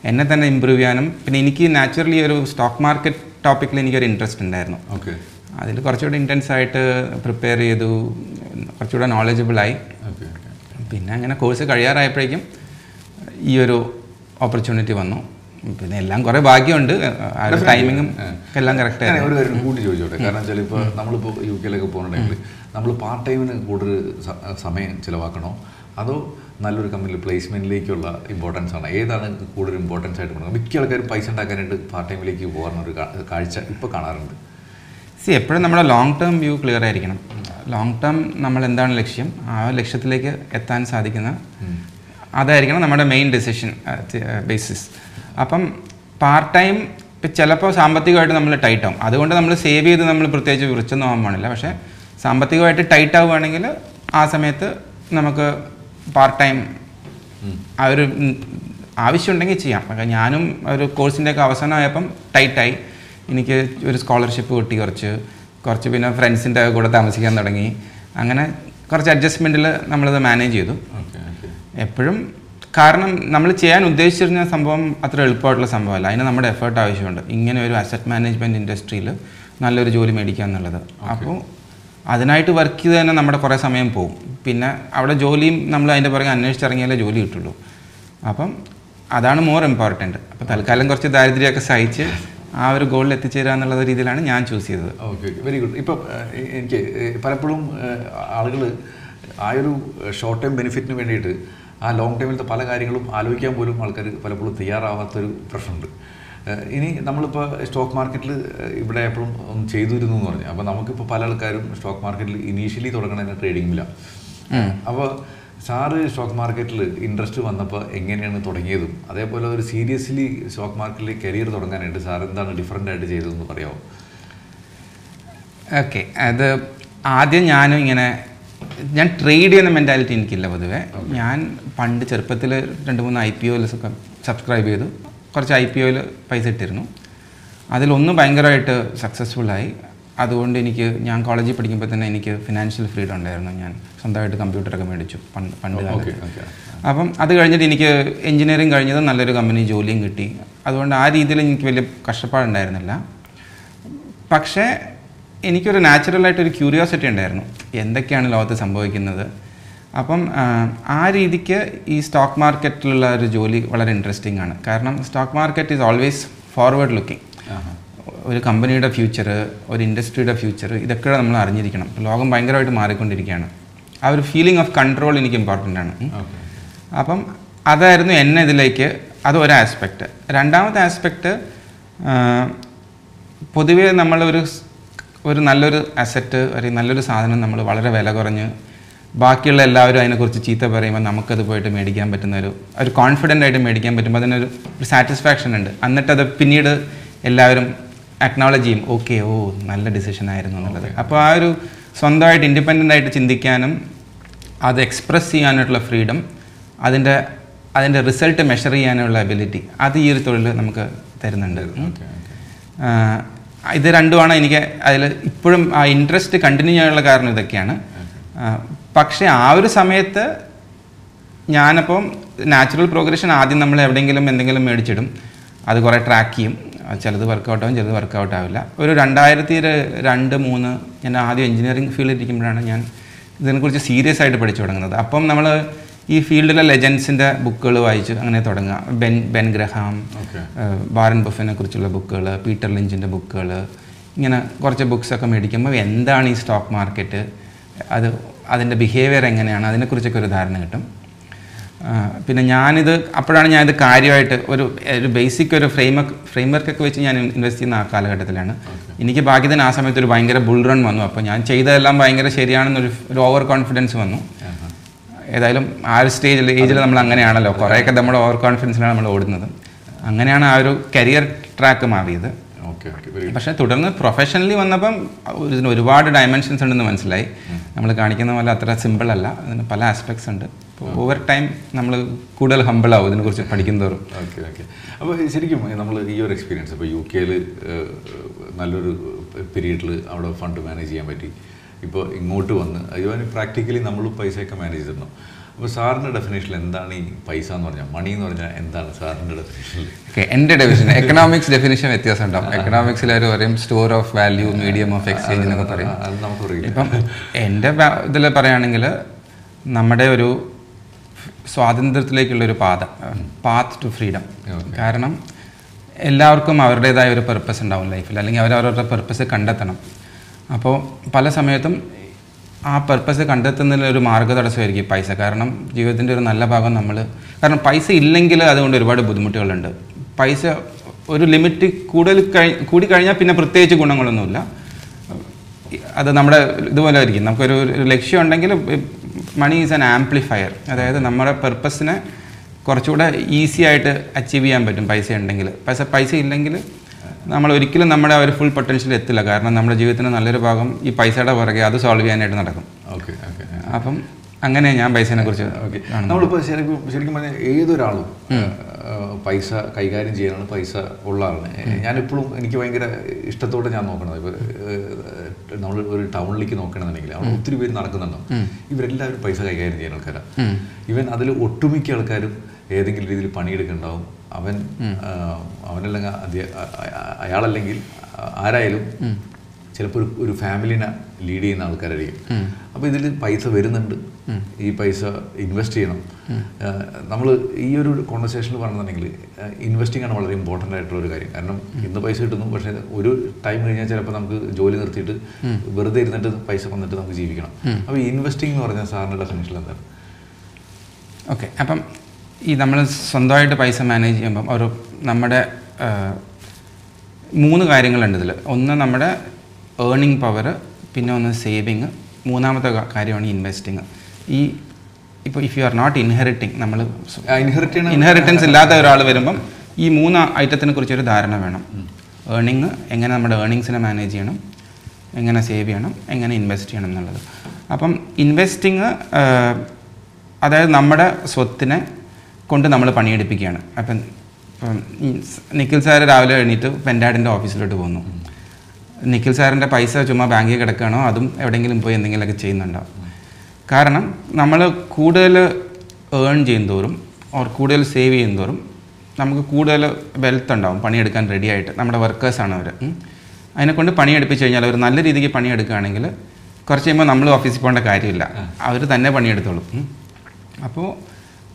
എന്നെ തന്നെ ഇമ്പ്രൂവ് ചെയ്യാനും പിന്നെ എനിക്ക് നാച്ചുറലി ഒരു സ്റ്റോക്ക് മാർക്കറ്റ് ടോപ്പിക്കിൽ എനിക്കൊരു ഇൻട്രസ്റ്റ് ഉണ്ടായിരുന്നു.
ഓക്കെ
അതിൽ കുറച്ചുകൂടി ഇന്റൻസ് ആയിട്ട് പ്രിപ്പയർ ചെയ്തു. കുറച്ചുകൂടെ
ഓക്കെ
പിന്നെ അങ്ങനെ കോഴ്സ് കഴിയാറായപ്പോഴേക്കും ഈ ഒരു ഓപ്പർച്യൂണിറ്റി വന്നു. പിന്നെ എല്ലാം കുറെ ഭാഗ്യമുണ്ട് ടൈമിങ്ങും എല്ലാം കറക്റ്റ്
ആയിരുന്നു. ഒരു കാര്യം കൂട്ടി ചോദിച്ചോട്ടെ കാരണം വെച്ചാൽ ഇപ്പോൾ നമ്മളിപ്പോൾ യു കെയിലൊക്കെ പോകുന്നുണ്ടെങ്കിൽ നമ്മൾ പാർട്ട് ടൈമിന് കൂടുതൽ സമയം ചിലവാക്കണോ? അതോ നല്ലൊരു കമ്പനിയിൽ പ്ലേസ്മെന്റിലേക്കുള്ള ഇമ്പോർട്ടൻസ് ആണ്? ഏതാണ് കൂടുതൽ ഇമ്പോർട്ടൻസ് ആയിട്ട് കൊടുക്കുന്നത് മിക്ക ആൾക്കാരും പൈസ ഉണ്ടാക്കാനായിട്ട് പാർട്ട് ടൈമിലേക്ക് പോകാറുള്ള ഒരു കാഴ്ച ഇപ്പോൾ കാണാറുണ്ട്.
സി എപ്പോഴും നമ്മുടെ ലോങ് ടേം വ്യൂ ക്ലിയർ ആയിരിക്കണം. ലോങ് ടേം നമ്മൾ എന്താണ് ലക്ഷ്യം? ആ ലക്ഷ്യത്തിലേക്ക് എത്താൻ സാധിക്കുന്ന അതായിരിക്കണം നമ്മുടെ മെയിൻ ഡെസിഷൻ ബേസിസ് അപ്പം പാർട്ട് ടൈം ഇപ്പം ചിലപ്പോൾ സാമ്പത്തികമായിട്ട് നമ്മൾ ടൈറ്റ് ആവും. അതുകൊണ്ട് നമ്മൾ സേവ് ചെയ്ത് നമ്മൾ പ്രത്യേകിച്ച് വിളിച്ചൊന്നും ആവാൻ പാടില്ല. പക്ഷേ സാമ്പത്തികമായിട്ട് ടൈറ്റ് ആവുകയാണെങ്കിൽ ആ സമയത്ത് നമുക്ക് പാർട്ട് ടൈം ആ ഒരു ആവശ്യമുണ്ടെങ്കിൽ ചെയ്യാം. ഞാനും ഒരു കോഴ്സിന്റെയൊക്കെ അവസാനമായപ്പം ടൈറ്റായി എനിക്ക് ഒരു സ്കോളർഷിപ്പ് കിട്ടി കുറച്ച്. കുറച്ച് പിന്നെ ഫ്രണ്ട്സിന്റെ കൂടെ താമസിക്കാൻ തുടങ്ങി. അങ്ങനെ കുറച്ച് അഡ്ജസ്റ്റ്മെന്റിൽ നമ്മളത് മാനേജ് ചെയ്തു. എപ്പോഴും കാരണം നമ്മൾ ചെയ്യാൻ ഉദ്ദേശിച്ചിരുന്ന സംഭവം അത്ര എളുപ്പമായിട്ടുള്ള സംഭവമല്ല. അതിന് നമ്മുടെ എഫേർട്ട് ആവശ്യമുണ്ട്. ഇങ്ങനെ ഒരു അസറ്റ് മാനേജ്മെന്റ് ഇൻഡസ്ട്രിയിൽ നല്ലൊരു ജോലി മേടിക്കുക എന്നുള്ളത്. അപ്പോൾ അതിനായിട്ട് വർക്ക് ചെയ്ത് തന്നെ നമ്മുടെ കുറേ സമയം പോകും പിന്നെ അവിടെ ജോലിയും നമ്മൾ അതിന്റെ പുറകെ അന്വേഷിച്ചിറങ്ങിയാലേ ജോലി കിട്ടുള്ളൂ. അപ്പം അതാണ് മോർ ഇമ്പോർട്ടന്റ് അപ്പോൾ തൽക്കാലം കുറച്ച് ദാരിദ്ര്യമൊക്കെ സഹിച്ച് ആ ഒരു ഗോളിൽ എത്തിച്ചേരുക എന്നുള്ള രീതിയിലാണ് ഞാൻ ചൂസ് ചെയ്തത്.
ഓക്കെ ഓക്കെ വെരി ഗുഡ് ഇപ്പം എനിക്ക് പലപ്പോഴും ആളുകൾ ആ ഒരു ഷോർട്ട് ടൈം ബെനിഫിറ്റിന് വേണ്ടിയിട്ട് ആ ലോങ് ടൈമിലത്തെ പല കാര്യങ്ങളും ആലോചിക്കാൻ പോലും ആൾക്കാർ പലപ്പോഴും തയ്യാറാവാത്തൊരു പ്രശ്നമുണ്ട്. ഇനി നമ്മളിപ്പോൾ സ്റ്റോക്ക് മാർക്കറ്റിൽ ഇവിടെ എപ്പോഴും ഒന്ന് ചെയ്തിരുന്നു എന്ന് പറഞ്ഞു. അപ്പോൾ നമുക്കിപ്പോൾ പല ആൾക്കാരും സ്റ്റോക്ക് മാർക്കറ്റിൽ ഇനീഷ്യലി തുടങ്ങണതിന് ട്രേഡിങ്ങിലാണ് അപ്പോൾ സാറ് സ്റ്റോക്ക് മാർക്കറ്റിൽ ഇൻട്രസ്റ്റ് വന്നപ്പോൾ എങ്ങനെയാണ് തുടങ്ങിയതും അതേപോലെ ഒരു സീരിയസ്ലി സ്റ്റോക്ക് മാർക്കറ്റിൽ കരിയർ തുടങ്ങാനായിട്ട് സാർ എന്താണ് ഡിഫറെന്റ് ആയിട്ട് ചെയ്തതെന്ന് പറയാമോ?
ഓക്കെ അത് ആദ്യം ഞാനും ഇങ്ങനെ ഞാൻ ട്രേഡ് ചെയ്യുന്ന മെന്റാലിറ്റി എനിക്കില്ല പൊതുവെ. ഞാൻ പണ്ട് ചെറുപ്പത്തിൽ രണ്ട് മൂന്ന് ഐ പി ഒയിൽ സബ്സ്ക്രൈബ് ചെയ്തു. കുറച്ച് ഐ പി ഒയിൽ പൈസ ഇട്ടിരുന്നു. അതിലൊന്ന് ഭയങ്കരമായിട്ട് സക്സസ്ഫുള്ളായി അതുകൊണ്ട് എനിക്ക് ഞാൻ കോളേജിൽ പഠിക്കുമ്പോൾ തന്നെ എനിക്ക് ഫിനാൻഷ്യൽ ഫ്രീഡം ഉണ്ടായിരുന്നു. ഞാൻ സ്വന്തമായിട്ട് കമ്പ്യൂട്ടറൊക്കെ മേടിച്ചു. പണ്ട് പണ്ട് അപ്പം അത് കഴിഞ്ഞിട്ട് എനിക്ക് എഞ്ചിനീയറിങ് കഴിഞ്ഞത് നല്ലൊരു കമ്പനി ജോലിയും കിട്ടി. അതുകൊണ്ട് ആ രീതിയിൽ എനിക്ക് വലിയ കഷ്ടപ്പാടുണ്ടായിരുന്നില്ല. പക്ഷേ എനിക്കൊരു നാച്ചുറലായിട്ടൊരു ക്യൂരിയോസിറ്റി ഉണ്ടായിരുന്നു. എന്തൊക്കെയാണ് ലോകത്ത് സംഭവിക്കുന്നത്? അപ്പം ആ രീതിക്ക് ഈ സ്റ്റോക്ക് മാർക്കറ്റിലുള്ള ഒരു ജോലി വളരെ ഇൻട്രസ്റ്റിംഗ് ആണ്. കാരണം stock market is always forward looking ഒരു കമ്പനിയുടെ ഫ്യൂച്ചർ ഒരു ഇൻഡസ്ട്രിയുടെ ഫ്യൂച്ചർ ഇതൊക്കെ നമ്മൾ അറിഞ്ഞിരിക്കണം. ലോകം ഭയങ്കരമായിട്ട് മാറിക്കൊണ്ടിരിക്കുകയാണ്. ആ ഒരു ഫീലിംഗ് ഓഫ് കൺട്രോൾ എനിക്ക് ഇമ്പോർട്ടന്റ് ആണ്. അപ്പം അതായിരുന്നു എന്നെ ഇതിലേക്ക് അത് ഒരു ആസ്പെക്റ്റ് രണ്ടാമത്തെ ആസ്പെക്റ്റ് പൊതുവേ നമ്മളൊരു ഒരു നല്ലൊരു അസറ്റ് അല്ലെങ്കിൽ നല്ലൊരു സാധനം നമ്മൾ വളരെ വില കുറഞ്ഞ് ബാക്കിയുള്ള എല്ലാവരും അതിനെക്കുറിച്ച് ചീത്ത പറയുമ്പോൾ നമുക്കത് പോയിട്ട് മേടിക്കാൻ പറ്റുന്ന ഒരു ഒരു കോൺഫിഡന്റ് ആയിട്ട് മേടിക്കാൻ പറ്റുമ്പോൾ അതിനൊരു ഒരു സാറ്റിസ്ഫാക്ഷൻ ഉണ്ട്. എന്നിട്ടത് പിന്നീട് എല്ലാവരും അക്നോളജ് ചെയ്യും. ഓക്കെ ഓ നല്ല ഡിസിഷൻ ആയിരുന്നു എന്നുള്ളത്. അപ്പോൾ ആ ഒരു സ്വന്തമായിട്ട് ഇൻഡിപെൻഡന്റ് ആയിട്ട് ചിന്തിക്കാനും അത് എക്സ്പ്രസ് ചെയ്യാനായിട്ടുള്ള ഫ്രീഡം അതിന്റെ അതിന്റെ റിസൾട്ട് മെഷർ ചെയ്യാനുള്ള എബിലിറ്റി അത് ഈ ഒരു തൊഴിൽ നമുക്ക് തരുന്നുണ്ട്. ഇത് രണ്ടുമാണ് എനിക്ക് അതിൽ ഇപ്പോഴും ആ ഇൻട്രസ്റ്റ് കണ്ടിന്യൂ ചെയ്യാനുള്ള കാരണം ഇതൊക്കെയാണ്. പക്ഷേ ആ ഒരു സമയത്ത് ഞാനപ്പം നാച്ചുറൽ പ്രോഗ്രഷൻ ആദ്യം നമ്മൾ എവിടെയെങ്കിലും എന്തെങ്കിലും മേടിച്ചിടും. അത് കുറേ ട്രാക്ക് ചെയ്യും. ചിലത് വർക്കൗട്ട് ആവും ചിലത് വർക്കൗട്ട് ആവില്ല. ഒരു രണ്ടായിരത്തി രണ്ട് മൂന്ന് ഞാൻ ആദ്യം എഞ്ചിനീയറിംഗ് ഫീൽഡിൽ ഇരിക്കുമ്പോഴാണ് ഞാൻ ഇതിനെക്കുറിച്ച് സീരിയസ് ആയിട്ട് പഠിച്ചു തുടങ്ങുന്നത്. അപ്പം നമ്മൾ ഈ ഫീൽഡിലെ ലെജൻസിന്റെ ബുക്കുകൾ വായിച്ച് അങ്ങനെ തുടങ്ങുക ബെൻ ബെൻ ഗ്രഹാം ബാരൻ ബഫിനെ കുറിച്ചുള്ള ബുക്കുകൾ പീറ്റർ ലിഞ്ചിന്റെ ബുക്കുകൾ ഇങ്ങനെ കുറച്ച് ബുക്സൊക്കെ മേടിക്കുമ്പോൾ എന്താണ് ഈ സ്റ്റോക്ക് മാർക്കറ്റ് അത് അതിന്റെ ബിഹേവിയർ എങ്ങനെയാണ്? അതിനെക്കുറിച്ചൊക്കെ ഒരു ധാരണ കിട്ടും. പിന്നെ ഞാനിത് അപ്പോഴാണ് ഞാനിത് കാര്യമായിട്ട് ഒരു ഒരു ബേസിക് ഒരു ഫ്രെയിംവർക്ക് ഫ്രെയിംവർക്കൊക്കെ വെച്ച് ഞാൻ ഇൻവെസ്റ്റ് ചെയ്യുന്ന ആ കാലഘട്ടത്തിലാണ്. എനിക്ക് ഭാഗ്യത്തിന് ആ സമയത്ത് ഒരു ഭയങ്കര ബുൾ റൺ വന്നു. അപ്പോൾ ഞാൻ ചെയ്തതെല്ലാം ഭയങ്കര ശരിയാണെന്നൊരു ഒരു ഓവർ കോൺഫിഡൻസ് വന്നു ഏതായാലും ആ ഒരു സ്റ്റേജിൽ ഏജിൽ നമ്മൾ അങ്ങനെയാണല്ലോ. കുറേയൊക്കെ നമ്മൾ ഓവർ കോൺഫിഡൻസിലാണ് നമ്മൾ ഓടുന്നത്. അങ്ങനെയാണ് ആ ഒരു കരിയർ ട്രാക്ക് മാറിയത്. പക്ഷേ തുടർന്ന് പ്രൊഫഷണലി വന്നപ്പം ഇതിന് ഒരുപാട് ഡയമെൻഷൻസ് ഉണ്ടെന്ന് മനസ്സിലായി. നമ്മൾ കാണിക്കുന്ന പോലെ അത്ര സിമ്പിൾ അല്ല. അതിന് പല ആസ്പെക്ട്സ് ഉണ്ട്. ഓവർ ടൈം നമ്മൾ കൂടുതൽ ഹമ്പിൾ ആവും ഇതിനെക്കുറിച്ച് പഠിക്കുന്നതോറും.
ഓക്കെ ഓക്കെ അപ്പോൾ ശരിക്കും നമ്മൾ ഈ ഒരു എക്സ്പീരിയൻസ് ഇപ്പോൾ യു കെയിൽ നല്ലൊരു പീരീഡിൽ അവിടെ ഫണ്ട് മാനേജ് ചെയ്യാൻ പറ്റി. ഇപ്പോൾ ഇങ്ങോട്ട് വന്ന് അതുപോലെ പ്രാക്ടിക്കലി നമ്മൾ പൈസയൊക്കെ മാനേജ് ചെയ്തിരുന്നു. അപ്പോൾ സാറിന്റെ ഡെഫിനേഷനിൽ എന്താണ് ഈ പൈസ എന്ന് പറഞ്ഞാൽ മണി എന്ന് പറഞ്ഞാൽ എന്താണ് സാറിന്റെ ഡെഫിനേഷനിൽ
ഓക്കെ എന്റെ ഡെഫിനേഷൻ എക്കണോമിക്സ് ഡെഫിനേഷൻ വ്യത്യാസം ഉണ്ടാവും. എക്കണോമിക്സിൽ അവർ പറയും store of value medium of exchange എന്നൊക്കെ പറയും.
അത് നമുക്ക് പറയും
ഇപ്പം എന്റെ ഇതിൽ പറയുകയാണെങ്കിൽ നമ്മുടെ ഒരു സ്വാതന്ത്ര്യത്തിലേക്കുള്ള ഒരു പാത പാത്ത് ടു ഫ്രീഡം കാരണം എല്ലാവർക്കും അവരുടേതായ ഒരു പർപ്പസ് ഉണ്ടാവും ലൈഫിൽ അല്ലെങ്കിൽ അവരവരുടെ പർപ്പസ് കണ്ടെത്തണം. അപ്പോൾ പല സമയത്തും ആ പർപ്പസ് കണ്ടെത്തുന്നതിൽ ഒരു മാർഗതടസ്സമായിരിക്കും ഈ പൈസ. കാരണം ജീവിതത്തിന്റെ ഒരു നല്ല ഭാഗം നമ്മൾ കാരണം പൈസ ഇല്ലെങ്കിൽ അതുകൊണ്ട് ഒരുപാട് ബുദ്ധിമുട്ടുകളുണ്ട്. പൈസ ഒരു ലിമിറ്റ് കൂടുതൽ കഴി കൂടി കഴിഞ്ഞാൽ പിന്നെ പ്രത്യേകിച്ച് ഗുണങ്ങളൊന്നുമില്ല. അത് നമ്മുടെ ഇതുപോലെ ആയിരിക്കും. നമുക്കൊരു ലക്ഷ്യമുണ്ടെങ്കിൽ ലക്ഷ്യം ഉണ്ടെങ്കിൽ മണി ഈസ് ആൻ ആംപ്ലിഫയർ അതായത് നമ്മുടെ പെർപ്പസിനെ കുറച്ചുകൂടെ ഈസി ആയിട്ട് അച്ചീവ് ചെയ്യാൻ പറ്റും പൈസ ഉണ്ടെങ്കിൽ പൈസ പൈസ ഇല്ലെങ്കിൽ നമ്മൾ ഒരിക്കലും നമ്മുടെ ഒരു ഫുൾ പൊട്ടൻഷ്യൽ എത്തില്ല. കാരണം നമ്മുടെ ജീവിതത്തിന് നല്ലൊരു ഭാഗം ഈ പൈസയുടെ പുറകെ അത് സോൾവ് ചെയ്യാനായിട്ട് നടക്കും.
ഓക്കെ ഓക്കെ
അപ്പം അങ്ങനെ ഞാൻ പൈസനെ കുറിച്ച്
ഓക്കെ നമ്മളിപ്പോൾ ശരിക്കും ശരിക്കും പറഞ്ഞാൽ ഏതൊരാളും പൈസ കൈകാര്യം ചെയ്യാനാണ് പൈസ ഉള്ള ആളാണ്. ഞാനിപ്പോഴും എനിക്ക് ഭയങ്കര ഇഷ്ടത്തോടെ ഞാൻ നോക്കണത്. ഇപ്പോൾ നമ്മൾ ഒരു ടൗണിലേക്ക് നോക്കണമെന്നുണ്ടെങ്കിൽ അവിടെ ഒത്തിരി പേര് നടക്കുന്നുണ്ടാവും ഇവരെല്ലാവരും പൈസ കൈകാര്യം ചെയ്യുന്ന ആൾക്കാരാണ് ഇവൻ അതിൽ ഒട്ടുമിക്ക ആൾക്കാരും ഏതെങ്കിലും രീതിയിൽ പണിയെടുക്കുന്നുണ്ടാവും അവൻ അവനല്ലെങ്കിൽ അയാളല്ലെങ്കിൽ ആരായാലും ചിലപ്പോൾ ഒരു ഒരു ഫാമിലിനെ ലീഡ് ചെയ്യുന്ന ആൾക്കാരായിരിക്കും. അപ്പോൾ ഇതിൽ പൈസ വരുന്നുണ്ട്. ഈ പൈസ ഇൻവെസ്റ്റ് ചെയ്യണം. നമ്മൾ ഈ ഒരു കോൺവെർസേഷനിൽ പറഞ്ഞിട്ടുണ്ടെങ്കിൽ ഇൻവെസ്റ്റിംഗ് ആണ് വളരെ ഇമ്പോർട്ടന്റ് ആയിട്ടുള്ള ഒരു കാര്യം. കാരണം ഇന്ന് പൈസ കിട്ടുന്നു പക്ഷേ ഒരു ടൈം കഴിഞ്ഞാൽ ചിലപ്പോൾ നമുക്ക് ജോലി നിർത്തിയിട്ട് വെറുതെ ഇരുന്നിട്ട് പൈസ വന്നിട്ട് നമുക്ക് ജീവിക്കണം. അപ്പോൾ ഇൻവെസ്റ്റിംഗ് എന്ന് പറഞ്ഞാൽ സാറിന്റെ ഡെഫിനേഷൻ എന്താണ്?
ഓക്കെ അപ്പം ഈ നമ്മൾ സ്വന്തമായിട്ട് പൈസ മാനേജ് ചെയ്യുമ്പം ഒരു നമ്മുടെ മൂന്ന് കാര്യങ്ങളുണ്ട് ഇതിൽ ഒന്ന് നമ്മുടെ ഏർണിംഗ് പവർ പിന്നെ ഒന്ന് സേവിങ് മൂന്നാമത്തെ കാര്യമാണ് ഇൻവെസ്റ്റിങ് ഈ ഇപ്പോൾ if you are not inheriting നമ്മൾ ഇൻഹെറിറ്റൻസ് ഇല്ലാത്ത ഒരാൾ വരുമ്പം ഈ മൂന്ന് ഐറ്റത്തിനെ കുറിച്ച് ഒരു ധാരണ വേണം. ഏർണിങ് എങ്ങനെ നമ്മുടെ ഏർണിങ്സിനെ മാനേജ് ചെയ്യണം എങ്ങനെ സേവ് ചെയ്യണം എങ്ങനെ ഇൻവെസ്റ്റ് ചെയ്യണം എന്നുള്ളത്. അപ്പം ഇൻവെസ്റ്റിങ് അതായത് നമ്മുടെ സ്വത്തിനെ കൊണ്ട് നമ്മൾ പണിയെടുപ്പിക്കുകയാണ്. അപ്പം ഇപ്പം നിഖിൽ സാറ് രാവിലെ എണീറ്റ് പെൻഡാഡിന്റെ ഓഫീസിലോട്ട് പോകുന്നു. നിഖിൽ സാറിന്റെ പൈസ ചുമ്മാ ബാങ്കിൽ കിടക്കുകയാണോ? അതും എവിടെയെങ്കിലും പോയി എന്തെങ്കിലുമൊക്കെ ചെയ്യുന്നുണ്ടോ? കാരണം നമ്മൾ കൂടുതൽ ഏൺ ചെയ്യുന്തോറും ഓർ കൂടുതൽ സേവ് ചെയ്യുന്തോറും നമുക്ക് കൂടുതൽ വെൽത്ത് ഉണ്ടാവും പണിയെടുക്കാൻ റെഡി ആയിട്ട്. നമ്മുടെ വർക്കേഴ്സാണ് അവർ അതിനെക്കൊണ്ട് പണിയെടുപ്പിച്ച് കഴിഞ്ഞാൽ അവർ നല്ല രീതിക്ക് പണിയെടുക്കുകയാണെങ്കിൽ കുറച്ച് കഴിയുമ്പോൾ നമ്മൾ ഓഫീസിൽ പോകേണ്ട കാര്യമില്ല. അവർ തന്നെ പണിയെടുത്തോളും. അപ്പോൾ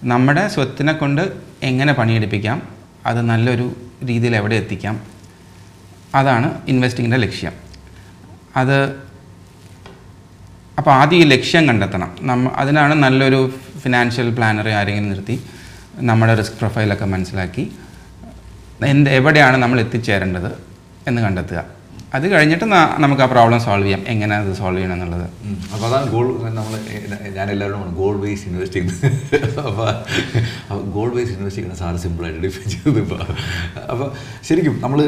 നമ്മുടെ സ്വത്തിനെ കൊണ്ട് എങ്ങനെ പണിയെടുപ്പിക്കാം അത് നല്ലൊരു രീതിയിൽ എവിടെ എത്തിക്കാം? അതാണ് ഇൻവെസ്റ്റിങ്ങിന്റെ ലക്ഷ്യം. അത് അപ്പോൾ ആദ്യം ഈ ലക്ഷ്യം കണ്ടെത്തണം. നമ്മ അതിനാണ് നല്ലൊരു ഫിനാൻഷ്യൽ പ്ലാനറെ ആരെങ്കിലും നിർത്തി നമ്മുടെ റിസ്ക് പ്രൊഫൈലൊക്കെ മനസ്സിലാക്കി എന്ത് എവിടെയാണ് നമ്മൾ എത്തിച്ചേരേണ്ടത് എന്ന് കണ്ടെത്തുക. അത് കഴിഞ്ഞിട്ട് നമുക്ക് ആ പ്രോബ്ലം സോൾവ് ചെയ്യാം. എങ്ങനെ അത് സോൾവ് ചെയ്യണം എന്നുള്ളത്.
അപ്പോൾ അതാണ് ഗോൾ നമ്മൾ ഞാൻ എല്ലാവരോടും ഗോൾ ബേസ് ഇൻവെസ്റ്റിംഗ് അപ്പോൾ ഗോൾ ബേസ് ഇൻവെസ്റ്റ് ചെയ്യുന്ന സാറ് സിമ്പിളായിട്ട് ഡിഫൈൻ ചെയ്തത് ഇപ്പോൾ അപ്പോൾ ശരിക്കും നമ്മൾ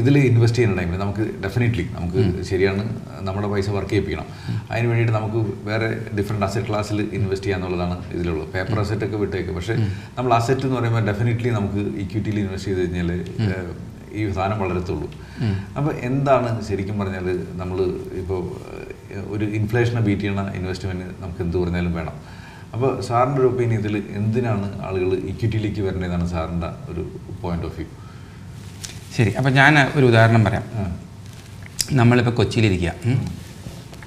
ഇതിൽ ഇൻവെസ്റ്റ് ചെയ്യുന്ന ടൈമിൽ നമുക്ക് ഡെഫിനറ്റ്ലി നമുക്ക് ശരിയാണ് നമ്മുടെ പൈസ വർക്ക് ചെയ്യിപ്പിക്കണം. അതിന് വേണ്ടിയിട്ട് നമുക്ക് വേറെ ഡിഫറെന്റ് അസറ്റ് ക്ലാസ്സിൽ ഇൻവെസ്റ്റ് ചെയ്യാന്നുള്ളതാണ് ഇതിലുള്ളത്. പേപ്പർ അസറ്റ് ഒക്കെ വിട്ടേക്ക്. പക്ഷേ നമ്മൾ അസറ്റ് എന്ന് പറയുമ്പോൾ ഡെഫിനറ്റ്ലി നമുക്ക് ഇക്വിറ്റിയിൽ ഇൻവെസ്റ്റ് ചെയ്ത് കഴിഞ്ഞാൽ ഈ സാധനം വളരത്തുള്ളൂ. അപ്പോൾ എന്താണ് ശരിക്കും പറഞ്ഞാൽ നമ്മൾ ഇപ്പോൾ ഒരു ഇൻഫ്ലേഷനെ ബീറ്റ് ചെയ്യണ ഇൻവെസ്റ്റ്മെന്റ് നമുക്ക് എന്ത് പറഞ്ഞാലും വേണം. അപ്പോൾ സാറിന്റെ ഒരു ഒപ്പീനിയത്തിൽ എന്തിനാണ് ആളുകൾ ഇക്വിറ്റിയിലേക്ക് വരേണ്ടതാണ് സാറിന്റെ ഒരു പോയിന്റ് ഓഫ് വ്യൂ
ശരി അപ്പോൾ ഞാൻ ഒരു ഉദാഹരണം പറയാം. നമ്മളിപ്പോൾ കൊച്ചിയിലിരിക്കുക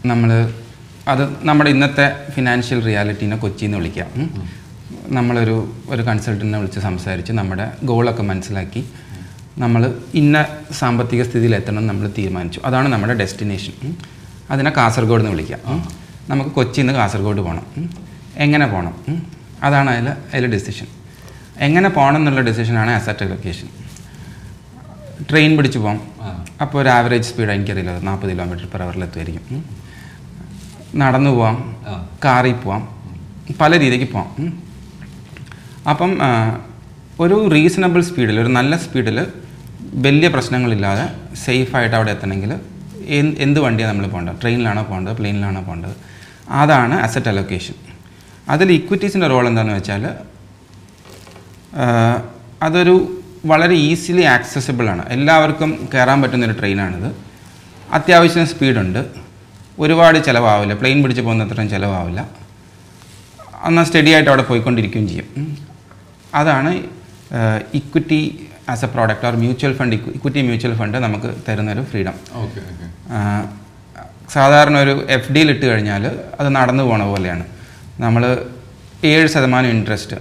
നമ്മൾ അത് നമ്മുടെ ഇന്നത്തെ ഫിനാൻഷ്യൽ റിയാലിറ്റീനെ കൊച്ചിയിൽ നിന്ന് വിളിക്കുക ഉം. നമ്മളൊരു ഒരു കൺസൾട്ടന്റിനെ വിളിച്ച് സംസാരിച്ച് നമ്മുടെ ഗോളൊക്കെ മനസ്സിലാക്കി നമ്മൾ ഇന്ന സാമ്പത്തിക സ്ഥിതിയിലെത്തണം നമ്മൾ തീരുമാനിച്ചു. അതാണ് നമ്മുടെ ഡെസ്റ്റിനേഷൻ അതിനെ കാസർഗോഡ് എന്ന് വിളിക്കാം. നമുക്ക് കൊച്ചിയിൽ നിന്ന് കാസർഗോഡ് പോകണം എങ്ങനെ പോകണം അതാണ് അതിൽ അതിൽ ഡെസിഷൻ എങ്ങനെ പോകണം എന്നുള്ള ഡെസിഷനാണ് അസറ്റ് ലൊക്കേഷൻ ട്രെയിൻ പിടിച്ച് പോകാം അപ്പോൾ ഒരു ആവറേജ് സ്പീഡ് എനിക്കറിയില്ല. നാൽപ്പത് കിലോമീറ്റർ പെർ അവറിൽ എത്തുമായിരിക്കും ഉം. നടന്നു പോവാം. കാറിൽ പോവാം. പല രീതിക്ക് പോവാം. അപ്പം ഒരു റീസണബിൾ സ്പീഡിൽ ഒരു നല്ല സ്പീഡിൽ വലിയ പ്രശ്നങ്ങളില്ലാതെ സേഫായിട്ട് അവിടെ എത്തണമെങ്കിൽ എന്ത് വണ്ടിയാണ് നമ്മൾ പോകേണ്ടത്? ട്രെയിനിലാണോ പോകേണ്ടത്? പ്ലെയിനിലാണോ പോകേണ്ടത്? അതാണ് അസറ്റ് അലൊക്കേഷൻ അതിൽ ഇക്വിറ്റീസിന്റെ റോൾ എന്താണെന്ന് വെച്ചാൽ അതൊരു വളരെ ഈസിലി ആക്സസിബിളാണ് എല്ലാവർക്കും കയറാൻ പറ്റുന്നൊരു ട്രെയിനാണിത്. അത്യാവശ്യം സ്പീഡുണ്ട് ഒരുപാട് ചിലവാവില്ല. പ്ലെയിൻ പിടിച്ച് പോകുന്ന അത്രയും ചിലവാവില്ല. എന്നാൽ സ്റ്റഡി ആയിട്ട് അവിടെ പോയിക്കൊണ്ടിരിക്കുകയും ചെയ്യും. അതാണ് equity as a product or mutual fund equity mutual fund നമുക്ക് തരുന്നൊരു ഫ്രീഡം. സാധാരണ ഒരു എഫ് ഡിയിൽ ഇട്ട് കഴിഞ്ഞാൽ അത് നടന്നു പോണ പോലെയാണ്. നമ്മൾ ഏഴ് ശതമാനം ഇൻട്രസ്റ്റ്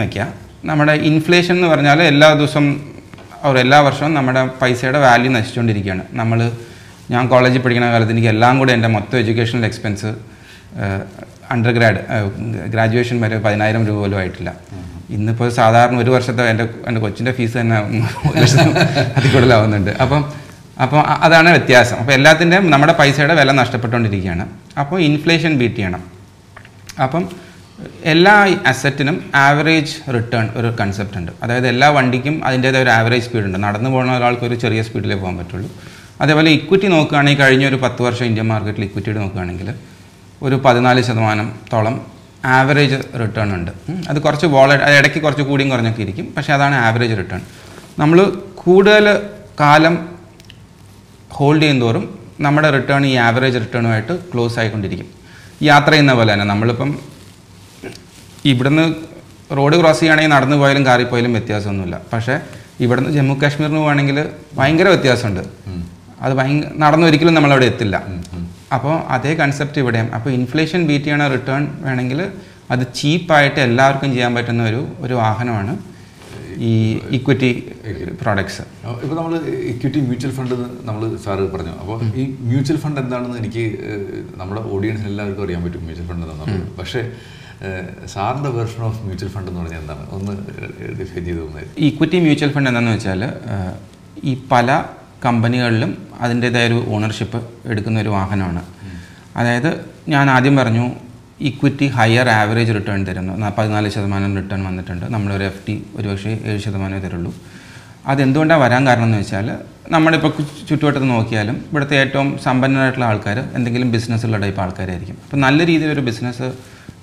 വയ്ക്കുക നമ്മുടെ ഇൻഫ്ലേഷൻ എന്ന് പറഞ്ഞാൽ എല്ലാ ദിവസം അവർ എല്ലാ വർഷവും നമ്മുടെ പൈസയുടെ വാല്യൂ നശിച്ചുകൊണ്ടിരിക്കുകയാണ് നമ്മൾ ഞാൻ കോളേജിൽ പഠിക്കുന്ന കാലത്ത് എനിക്ക് എല്ലാം കൂടെ എന്റെ മൊത്തം educational expense under grad graduation വരെ പതിനായിരം രൂപ പോലും ആയിട്ടില്ല. ഇന്നിപ്പോൾ സാധാരണ ഒരു വർഷത്തെ എന്റെ എന്റെ കൊച്ചിന്റെ ഫീസ് തന്നെ അതിൽ കൂടുതലാവുന്നുണ്ട്. അപ്പം അപ്പോൾ അതാണ് വ്യത്യാസം. അപ്പോൾ എല്ലാത്തിന്റെയും നമ്മുടെ പൈസയുടെ വില നഷ്ടപ്പെട്ടുകൊണ്ടിരിക്കുകയാണ്. അപ്പോൾ ഇൻഫ്ലേഷൻ ബീറ്റ് ചെയ്യണം. അപ്പം എല്ലാ അസറ്റിനും ആവറേജ് റിട്ടേൺ ഒരു കൺസെപ്റ്റ് ഉണ്ട്. അതായത് എല്ലാ വണ്ടിക്കും അതിന്റേതായ ഒരു ആവറേജ് സ്പീഡ് ഉണ്ട്. നടന്നു പോകുന്ന ഒരാൾക്ക് ഒരു ചെറിയ സ്പീഡിലേ പോകാൻ പറ്റുള്ളൂ. അതേപോലെ ഇക്വിറ്റി നോക്കുകയാണെങ്കിൽ കഴിഞ്ഞ ഒരു പത്ത് വർഷം ഇന്ത്യൻ മാർക്കറ്റിൽ ഇക്വിറ്റിയുടെ നോക്കുകയാണെങ്കിൽ ഒരു പതിനാല് ശതമാനത്തോളം ആവറേജ് റിട്ടേൺ ഉണ്ട്. അത് കുറച്ച് വോള ഇടയ്ക്ക് കുറച്ച് കൂടിയും കുറഞ്ഞൊക്കെ ഇരിക്കും. പക്ഷേ അതാണ് ആവറേജ് റിട്ടേൺ നമ്മൾ കൂടുതൽ കാലം ഹോൾഡ് ചെയ്യുന്നതോറും നമ്മുടെ റിട്ടേൺ ഈ ആവറേജ് റിട്ടേണുമായിട്ട് ക്ലോസ് ആയിക്കൊണ്ടിരിക്കും. യാത്ര ചെയ്യുന്ന പോലെ തന്നെ നമ്മളിപ്പം ഇവിടുന്ന് റോഡ് ക്രോസ് ചെയ്യുകയാണെങ്കിൽ നടന്നു പോയാലും കാറി പോയാലും വ്യത്യാസമൊന്നുമില്ല. പക്ഷേ ഇവിടുന്ന് ജമ്മു കാശ്മീരിന് പോവുകയാണെങ്കിൽ ഭയങ്കര വ്യത്യാസമുണ്ട്. അത് ഭയങ്കര നടന്നൊരിക്കലും നമ്മളവിടെ എത്തില്ല. അപ്പോൾ അതേ കൺസെപ്റ്റ് ഇവിടെയും. അപ്പോൾ ഇൻഫ്ലേഷൻ ബീറ്റ് ചെയ്യണ റിട്ടേൺ വേണമെങ്കിൽ അത് ചീപ്പായിട്ട് എല്ലാവർക്കും ചെയ്യാൻ പറ്റുന്ന ഒരു ഒരു വാഹനമാണ് ഈ ഇക്വിറ്റി പ്രോഡക്ട്സ്
ഇപ്പോൾ നമ്മൾ ഇക്വിറ്റി മ്യൂച്വൽ ഫണ്ട് നമ്മൾ സാറ് പറഞ്ഞു. അപ്പോൾ ഈ മ്യൂച്വൽ ഫണ്ട് എന്താണെന്ന് എനിക്ക് നമ്മുടെ ഓഡിയൻസിന് എല്ലാവർക്കും അറിയാൻ പറ്റും മ്യൂച്വൽ ഫണ്ട് എന്താണെന്ന് പക്ഷേ സാറിന്റെ വേർഷൻ ഓഫ് മ്യൂച്വൽ ഫണ്ട് എന്ന് പറഞ്ഞാൽ എന്താണ്? ഒന്ന് ഡിഫൈൻ ചെയ്ത് തോന്നുന്നത്
ഇക്വിറ്റി മ്യൂച്വൽ ഫണ്ട് എന്താണെന്ന് വെച്ചാൽ ഈ പല കമ്പനികളിലും അതിന്റേതായ ഒരു ഓണർഷിപ്പ് എടുക്കുന്ന ഒരു വാഹനമാണ്. അതായത് ഞാൻ ആദ്യം പറഞ്ഞു ഇക്വിറ്റി ഹയർ ആവറേജ് റിട്ടേൺ തരുന്നു. പതിനാല് ശതമാനം റിട്ടേൺ വന്നിട്ടുണ്ട്. നമ്മളൊരു എഫ് ടി ഒരുപക്ഷെ ഏഴ് ശതമാനമേ തരുള്ളൂ. അതെന്തുകൊണ്ടാണ് വരാൻ കാരണം എന്ന് വെച്ചാൽ നമ്മളിപ്പോൾ ചുറ്റുവട്ടത്ത് നോക്കിയാലും ഇവിടുത്തെ ഏറ്റവും സമ്പന്നരായിട്ടുള്ള ആൾക്കാർ എന്തെങ്കിലും ബിസിനസ്സുള്ള ടൈപ്പ് ആൾക്കാരായിരിക്കും. അപ്പോൾ നല്ല രീതിയിലൊരു ബിസിനസ്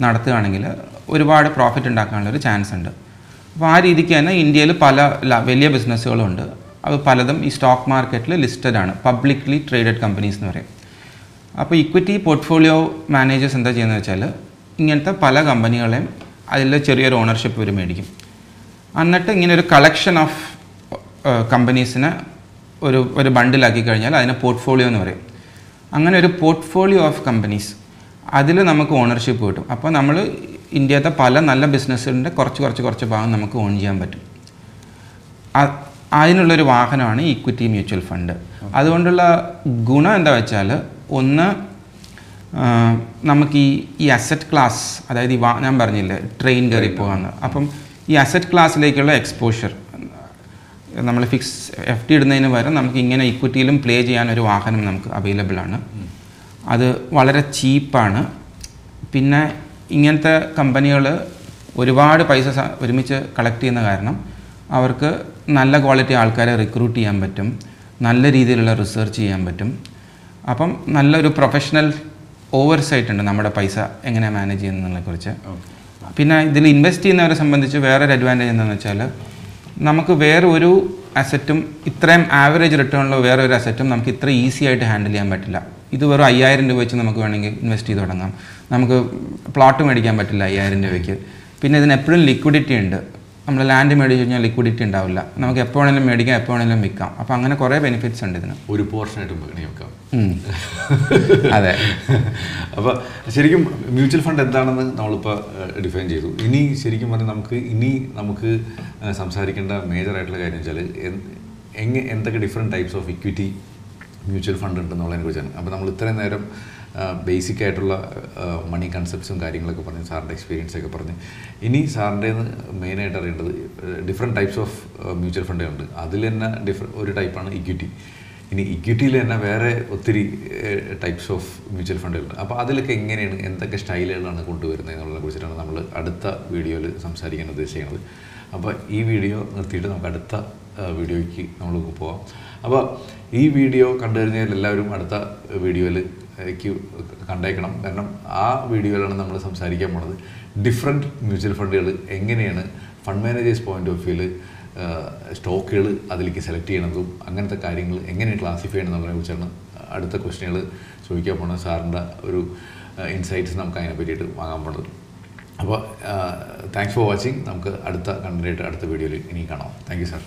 നടത്തുകയാണെങ്കിൽ ഒരുപാട് പ്രോഫിറ്റ് ഉണ്ടാക്കാനുള്ള ഒരു ചാൻസ് ഉണ്ട്. അപ്പോൾ ആ രീതിക്ക് തന്നെ ഇന്ത്യയിൽ പല വലിയ ബിസിനസ്സുകളുണ്ട് അത് പലതും ഈ സ്റ്റോക്ക് മാർക്കറ്റിൽ ലിസ്റ്റഡ് ആണ്. പബ്ലിക്ലി ട്രേഡഡ് കമ്പനീസ് എന്ന് പറയും. അപ്പോൾ ഇക്വിറ്റി പോർട്ട്ഫോളിയോ മാനേജേഴ്സ് എന്താ ചെയ്യുന്നത് വെച്ചാൽ ഇങ്ങനത്തെ പല കമ്പനികളെയും അതിൽ ചെറിയൊരു ഓണർഷിപ്പ് ഇവർ മേടിക്കും. എന്നിട്ട് ഇങ്ങനെ ഒരു കളക്ഷൻ ഓഫ് കമ്പനീസിനെ ഒരു ഒരു ബണ്ടിലാക്കി കഴിഞ്ഞാൽ അതിനെ പോർട്ട്ഫോളിയോ എന്ന് പറയും. അങ്ങനെ ഒരു പോർട്ട്ഫോളിയോ ഓഫ് കമ്പനീസ് അതിൽ നമുക്ക് ഓണർഷിപ്പ് കിട്ടും. അപ്പോൾ നമ്മൾ ഇന്ത്യത്തെ പല നല്ല ബിസിനസ്സിന്റെ കുറച്ച് കുറച്ച് കുറച്ച് ഭാഗം നമുക്ക് ഓൺ ചെയ്യാൻ പറ്റും. അതിനുള്ളൊരു വാഹനമാണ് ഇക്വിറ്റി മ്യൂച്വൽ ഫണ്ട് അതുകൊണ്ടുള്ള ഗുണം എന്താ വെച്ചാൽ ഒന്ന് നമുക്ക് ഈ ഈ അസറ്റ് ക്ലാസ് അതായത് ഈ വാ- ഞാൻ പറഞ്ഞില്ലേ ട്രെയിൻ കയറി പോകാമെന്ന് അപ്പം ഈ അസറ്റ് ക്ലാസ്സിലേക്കുള്ള എക്സ്പോഷർ നമ്മൾ ഫിക്സ് എഫ് ഡി ഇടുന്നതിന് പകരം നമുക്ക് ഇങ്ങനെ ഇക്വിറ്റിയിലും പ്ലേ ചെയ്യാൻ ഒരു വാഹനം നമുക്ക് അവൈലബിൾ ആണ്. അത് വളരെ ചീപ്പാണ് പിന്നെ ഇങ്ങനത്തെ കമ്പനികൾ ഒരുപാട് പൈസ ഒരുമിച്ച് കളക്ട് ചെയ്യുന്ന കാരണം അവർക്ക് നല്ല ക്വാളിറ്റി ആൾക്കാരെ റിക്രൂട്ട് ചെയ്യാൻ പറ്റും. നല്ല രീതിയിലുള്ള റിസർച്ച് ചെയ്യാൻ പറ്റും. അപ്പം നല്ലൊരു പ്രൊഫഷണൽ ഓവർസൈറ്റ് ഉണ്ട് നമ്മുടെ പൈസ എങ്ങനെ മാനേജ് ചെയ്യുന്നതിനെ കുറിച്ച്. പിന്നെ ഇതിൽ ഇൻവെസ്റ്റ് ചെയ്യുന്നവരെ സംബന്ധിച്ച് വേറൊരു അഡ്വാന്റേജ് എന്താണെന്ന് വെച്ചാൽ നമുക്ക് വേറെ ഒരു അസറ്റും ഇത്രയും ആവറേജ് റിട്ടേൺ ഉള്ള വേറെ ഒരു അസറ്റും നമുക്ക് ഇത്ര ഈസി ആയിട്ട് ഹാൻഡിൽ ചെയ്യാൻ പറ്റില്ല. ഇത് വെറും അയ്യായിരം രൂപ വെച്ച് നമുക്ക് വേണമെങ്കിൽ ഇൻവെസ്റ്റ് ചെയ്ത് തുടങ്ങാം. നമുക്ക് പ്ലോട്ട് മേടിക്കാൻ പറ്റില്ല അയ്യായിരം രൂപയ്ക്ക്. പിന്നെ ഇതിന് എപ്പോഴും ലിക്വിഡിറ്റി ഉണ്ട്. നമ്മൾ ലാൻഡ് മേടിച്ച് കഴിഞ്ഞാൽ ലിക്വിഡിറ്റി ഉണ്ടാവില്ല. നമുക്ക് എപ്പോൾ വേണമെങ്കിലും മേടിക്കാം എപ്പോൾ വേണമെങ്കിലും വിൽക്കാം. അപ്പോൾ അങ്ങനെ കുറേ ബെനിഫിറ്റ്സ് ഉണ്ട് ഇതിന്.
ഒരു പോർഷനായിട്ട് വെക്കാം
അതെ.
അപ്പോൾ ശരിക്കും മ്യൂച്വൽ ഫണ്ട് എന്താണെന്ന് നമ്മളിപ്പോൾ ഡിഫൈൻ ചെയ്തു. ഇനി ശരിക്കും പറഞ്ഞാൽ നമുക്ക് ഇനി നമുക്ക് സംസാരിക്കേണ്ട മേജർ ആയിട്ടുള്ള കാര്യം വെച്ചാൽ എങ്ങനെ എന്തൊക്കെ different types of equity mutual fund ഉണ്ടെന്നുള്ളതിനെ കുറിച്ചാണ്. അപ്പോൾ നമ്മൾ ഇത്രയും നേരം ബേസിക് ആയിട്ടുള്ള മണി കൺസെപ്റ്റ്സും കാര്യങ്ങളൊക്കെ പറഞ്ഞു സാറിന്റെ എക്സ്പീരിയൻസ് ഒക്കെ പറഞ്ഞ്. ഇനി സാറിന്റെ മെയിനായിട്ട് അറിയേണ്ടത് ഡിഫറെന്റ് ടൈപ്സ് ഓഫ് മ്യൂച്വൽ ഫണ്ടുകളുണ്ട് അതിൽ തന്നെ ഡിഫറെ ഒരു ടൈപ്പാണ് ഇക്വിറ്റി ഇനി ഇക്വിറ്റിയിൽ തന്നെ വേറെ ഒത്തിരി ടൈപ്സ് ഓഫ് മ്യൂച്വൽ ഫണ്ടുകളുണ്ട് അപ്പോൾ അതിലൊക്കെ എങ്ങനെയാണ് എന്തൊക്കെ സ്റ്റൈലുകളാണ് കൊണ്ടുവരുന്നത് എന്നുള്ളതിനെ കുറിച്ചിട്ടാണ് നമ്മൾ അടുത്ത വീഡിയോയിൽ സംസാരിക്കാൻ ഉദ്ദേശിക്കുന്നത്. അപ്പോൾ ഈ വീഡിയോ നിർത്തിയിട്ട് നമുക്ക് അടുത്ത വീഡിയോയ്ക്ക് നമ്മൾ പോവാം. അപ്പോൾ ഈ വീഡിയോ കണ്ടു കഴിഞ്ഞാൽ എല്ലാവരും അടുത്ത വീഡിയോയിൽ കണ്ടേക്കണം. കാരണം ആ വീഡിയോയിലാണ് നമ്മൾ സംസാരിക്കാൻ പോണത്. ഡിഫറെന്റ് മ്യൂച്വൽ ഫണ്ടുകൾ എങ്ങനെയാണ് ഫണ്ട് മാനേജേഴ്സ് പോയിന്റ് ഓഫ് വ്യൂവിൽ സ്റ്റോക്കുകൾ അതിലേക്ക് സെലക്ട് ചെയ്യണതും അങ്ങനത്തെ കാര്യങ്ങൾ എങ്ങനെ ക്ലാസിഫൈ ചെയ്യണം എന്നുള്ളതിനെ കുറിച്ചാണ് അടുത്ത ക്വസ്റ്റ്യനുകൾ ചോദിക്കാൻ പോണത്. സാറിന്റെ ഒരു ഇൻസൈറ്റ്സ് നമുക്ക് അതിനെ പറ്റിയിട്ട് വാങ്ങാൻ പോണത്. അപ്പോൾ താങ്ക്സ് ഫോർ വാച്ചിങ് നമുക്ക് അടുത്ത കണ്ടന്റായിട്ട് അടുത്ത വീഡിയോയിൽ ഇനി കാണാം. Thank you sir